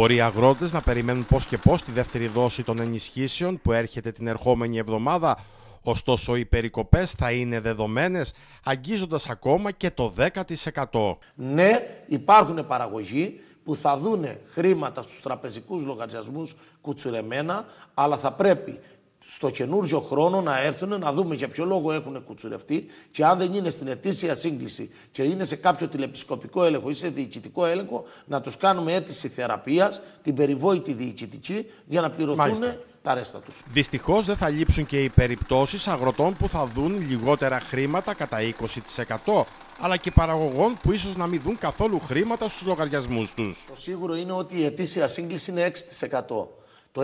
Μπορεί οι αγρότες να περιμένουν πώς και πώς τη δεύτερη δόση των ενισχύσεων που έρχεται την ερχόμενη εβδομάδα, ωστόσο οι περικοπές θα είναι δεδομένες, αγγίζοντας ακόμα και το 10%. Ναι, υπάρχουν παραγωγοί που θα δούνε χρήματα στους τραπεζικούς λογαριασμούς κουτσουρεμένα, αλλά θα πρέπει στο καινούργιο χρόνο να έρθουν να δούμε για ποιο λόγο έχουν κουτσουρευτεί και αν δεν είναι στην ετήσια σύγκληση και είναι σε κάποιο τηλεπισκοπικό έλεγχο ή σε διοικητικό έλεγχο, να τους κάνουμε αίτηση θεραπείας, την περιβόητη διοικητική, για να πληρωθούν Μάλιστα. τα ρέστα τους. Δυστυχώς δεν θα λείψουν και οι περιπτώσεις αγροτών που θα δουν λιγότερα χρήματα κατά 20%, αλλά και παραγωγών που ίσως να μην δουν καθόλου χρήματα στους λογαριασμούς τους. Το σίγουρο είναι ότι η ετήσια σύγκληση είναι 6%. Το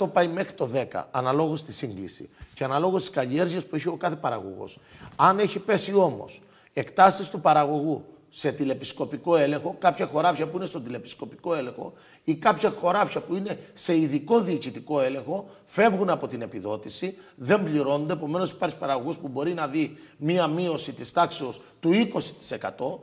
6% πάει μέχρι το 10% αναλόγως στη σύγκληση και αναλόγως στις καλλιέργειες που έχει ο κάθε παραγωγός. Αν έχει πέσει όμως εκτάσεις του παραγωγού σε τηλεπισκοπικό έλεγχο, κάποια χωράφια που είναι στον τηλεπισκοπικό έλεγχο ή κάποια χωράφια που είναι σε ειδικό διοικητικό έλεγχο, φεύγουν από την επιδότηση, δεν πληρώνονται. Επομένως, υπάρχει παραγωγός που μπορεί να δει μία μείωση της τάξης του 20%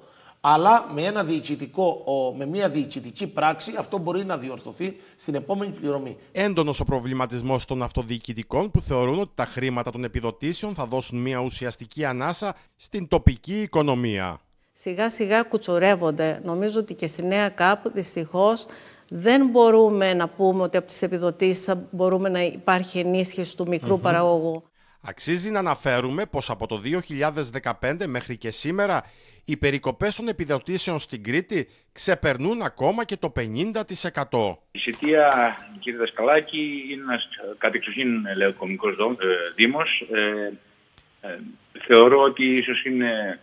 αλλά με, ένα διοικητικό, με μια διοικητική πράξη αυτό μπορεί να διορθωθεί στην επόμενη πληρωμή. Έντονος ο προβληματισμός των αυτοδιοικητικών που θεωρούν ότι τα χρήματα των επιδοτήσεων θα δώσουν μια ουσιαστική ανάσα στην τοπική οικονομία. Σιγά σιγά κουτσουρεύονται. Νομίζω ότι και στη νέα ΚΑΠ δυστυχώς δεν μπορούμε να πούμε ότι από τις επιδοτήσεις μπορούμε να υπάρχει ενίσχυση του μικρού παραγωγού. Αξίζει να αναφέρουμε πως από το 2015 μέχρι και σήμερα οι περικοπές των επιδοτήσεων στην Κρήτη ξεπερνούν ακόμα και το 50%. Η Σιτία, κύριε Δασκαλάκη, είναι ένας κατεξοχήν λεωκομικός δήμος. Ε, ε, θεωρώ ότι ίσως είναι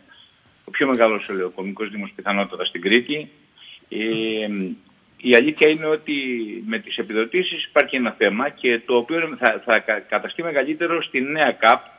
ο πιο μεγάλος λεωκομικός δήμος πιθανότατα στην Κρήτη. Ε, η αλήθεια είναι ότι με τις επιδοτήσεις υπάρχει ένα θέμα και το οποίο θα, θα καταστεί μεγαλύτερο στη νέα ΚΑΠ